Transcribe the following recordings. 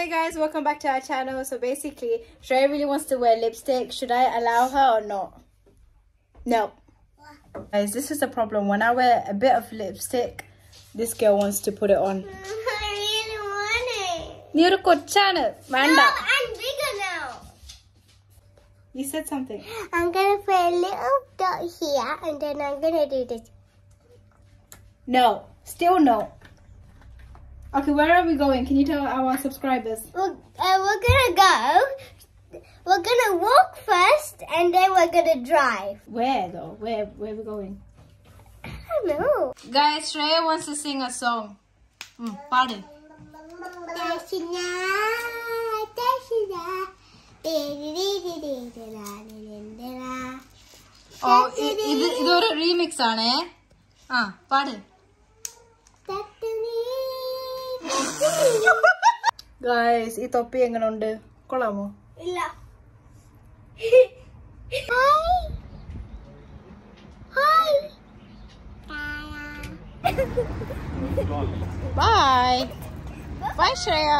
hey guys welcome back to our channel. So basically Shreya really wants to wear lipstick. Should I allow her or not? No. Guys this is the problem. When I wear a bit of lipstick this girl wants to put it on. I really want it. Channel No, I'm bigger now. You said something. I'm gonna put a little dot here and then I'm gonna do this. No. Still no. Okay, where are we going? Can you tell our subscribers? We're, uh, we're gonna go. We're gonna walk first, and then we're gonna drive. Where though? Where where are we going? I don't know. Guys, Shreya wants to sing a song. Mm, pardon. Oh, is ഇത് ഇതൊരു remix ആണേ ആ Ah, തട്ടുനീ guys ഈ തൊപ്പി എങ്ങനെയുണ്ട് കൊള്ളാമോ ഇല്ല hi hi bye bye Shreya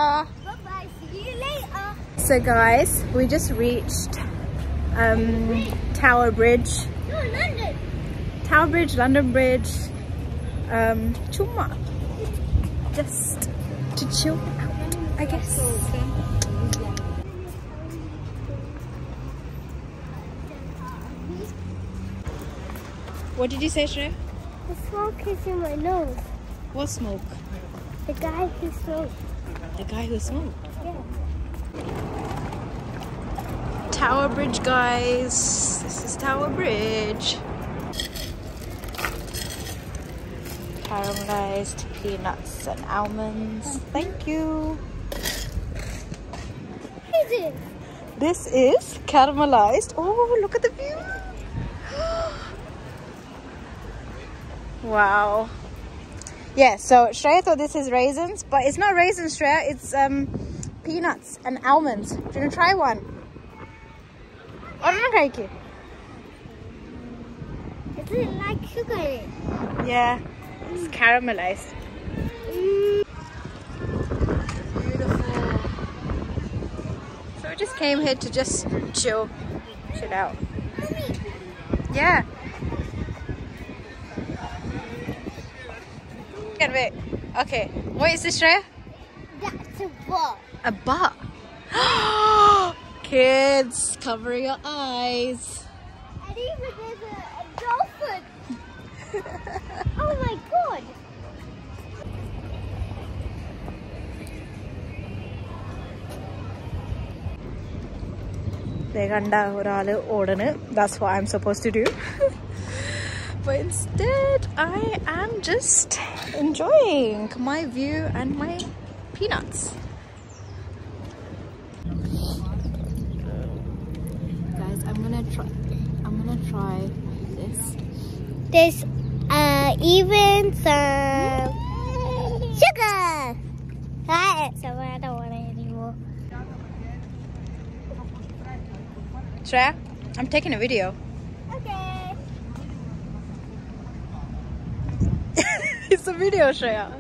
Bye-bye. See you later. So guys, we just reached um, Tower Bridge. No, London. Tower Bridge, London Bridge. Um, chuma. Just to chill out, I guess. What did you say, Shreya? The smoke is in my nose. What smoke? The guy who smoked. The guy who smoked. Yeah. Tower Bridge, guys. This is Tower Bridge. caramelized peanuts and almonds. Thank you. Is this is caramelized. Oh, look at the view. wow. Yeah, so Shreya thought this is raisins, but it's not raisins, Shreya. It's um, peanuts and almonds. Do you want to try one? Is it like sugar? Yeah it's caramelized. So we just came here to just chill, chill out. Yeah. Get wait. Okay. What is this, Shreya? that's a ball. A butt. Kids, cover your eyes. And even there's a, a dolphin oh my god. ദേ കണ്ട ഒരാള് ഓടണ് that's what I'm supposed to do but instead I am just enjoying my view and my peanuts guys I'm gonna try I'm gonna try this There's uh, even some sugar. Right, so I don't want it anymore. Shreya I'm taking a video Okay. it's a video Shreya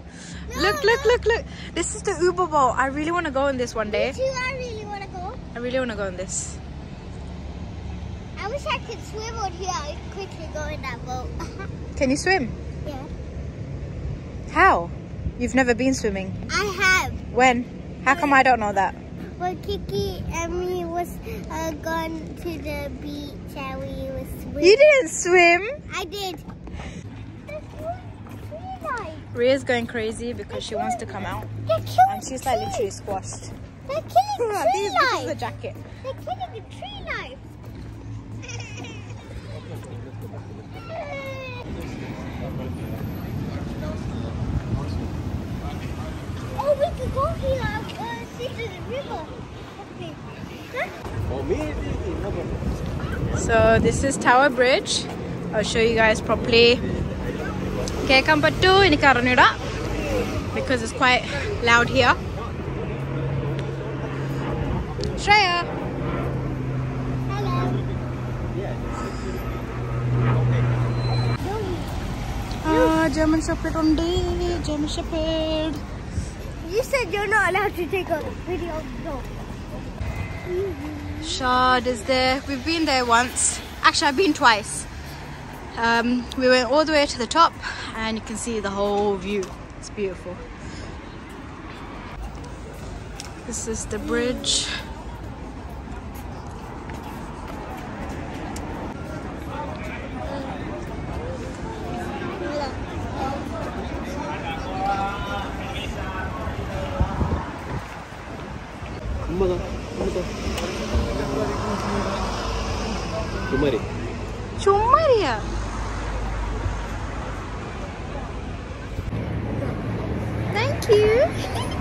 look look look look this is the Uber boat I really want to go in this one day Do I really want to go? I really want to go in this I wish I could swim on here. I quickly go in that boat. can you swim yeah. how you've never been swimming I have. When? How come I don't know that? When Kiki and me was uh, gone to the beach and we was swimming. You didn't swim. I did. That's what tree life. Ria's going crazy because she wants to come out and she's like literally squashed. They're killing This, tree this is life. the jacket. They're killing the tree life. oh, we could go here and uh, see to the river. So this is Tower Bridge. I'll show you guys properly. കേൾക്കാൻ പറ്റൂ എനിക്ക് അറിഞ്ഞൂടാ because it's quite loud here. Shreya. Hello. Ah, German Shepherd ഉണ്ട് German Shepherd. You said you're not allowed to take a video. No. Shard is there. We've been there once. Actually, I've been twice. Um, we went all the way to the top and you can see the whole view. It's beautiful. This is the bridge. Kumari ചുമ്മാരിയാ Thank you.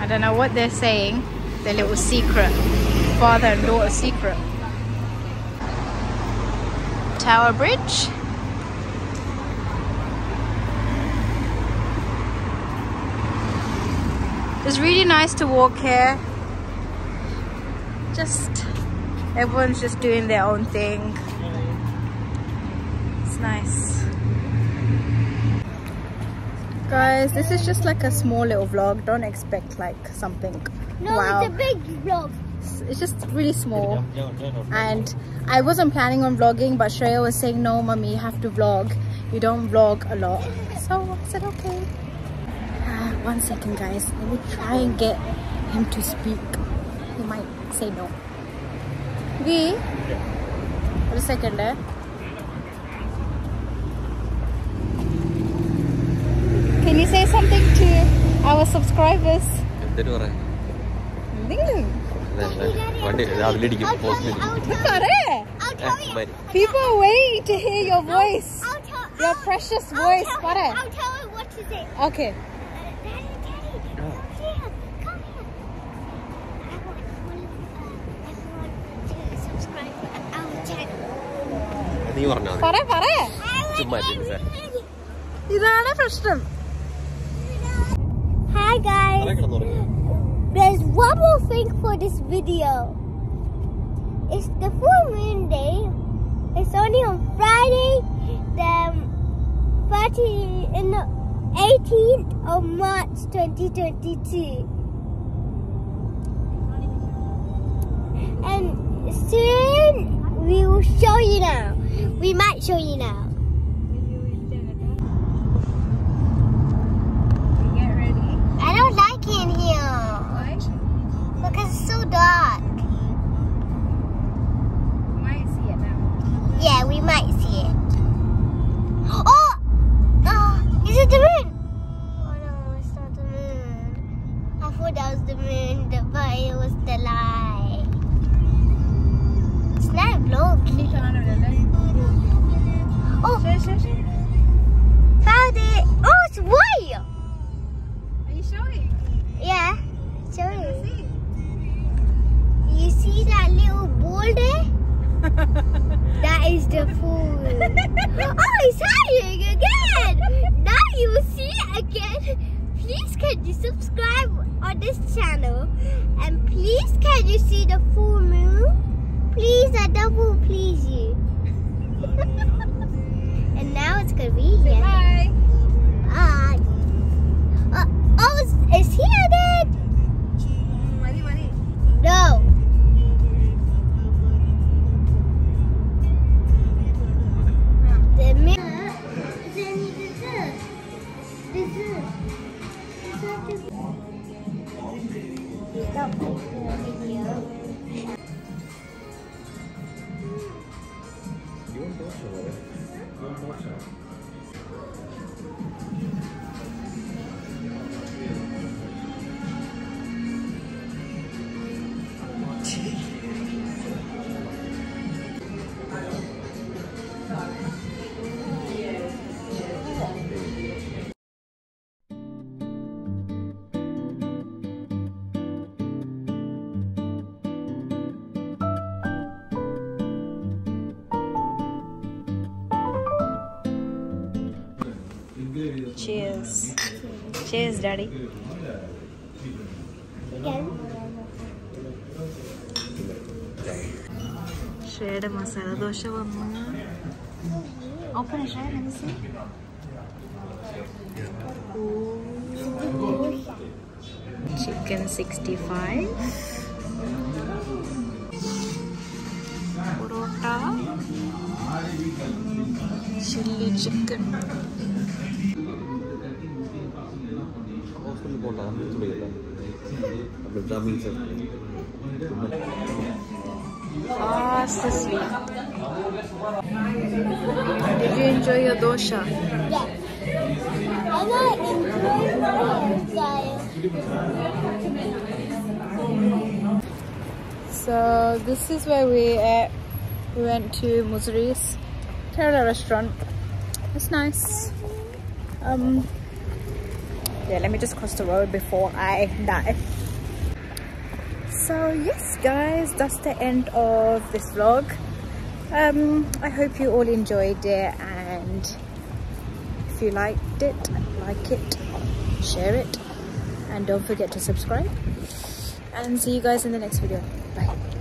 I don't know what they're saying. Their little secret. Father and daughter secret. Tower Bridge. It's really nice to walk here. Just everyone's just doing their own thing. It's nice. Guys, this is just like a small little vlog. Don't expect like something. No, wow. it's a big vlog. It's- It's just really small. And I wasn't planning on vlogging, but Shreya was saying, no, mommy, you have to vlog. You don't vlog a lot. So I said, okay. One second, guys. Let me try and get him to speak. He might say no. We, For a second, eh? Can you say something to our subscribers? People are waiting to hear your voice. I'll, I'll your precious I'll voice. Tell, what I'll tell her what to say. Okay. നീ പറഞ്ഞാ മതി പറ പറ ചുമ്മാ ഇരിക്ക് sir. ഇതാണ് പ്രശ്നം Hi guys. തലേ കിടന്നുറങ്ങി. There's one more thing for this video. It's the full moon day. It's only on Friday, the 30 in the 18th of March 2022. And soon we will show you now. We might show you now. Get ready. I don't like it in here because it's so dark. You might see it now. Yeah, we might That is the food. oh, it's hiding again. Now you see it again. Please can you subscribe on this channel? And please can you see the full moon? Please, I double please you. and now it's gonna be here. Stop video. Cheers. Cheers, Daddy. Share the masala dosha me Open it, Shred. Let me see. Ooh. Chicken 65. Porota. Chili chicken. ഹോസ്പിറ്റലിൽ പോകണ്ട നമ്മൾ തുടങ്ങില്ല നമ്മൾ Brahmin Fast asleep. Did you enjoy your dosha? Yes. And I enjoy style. So this is where we at. We went to Muzuri's Kerala restaurant. It's nice. Um, yeah, let me just cross the road before I die. So yes, guys, that's the end of this vlog. Um, I hope you all enjoyed it, and if you liked it, like it, share it, and don't forget to subscribe. And see you guys in the next video. Bye.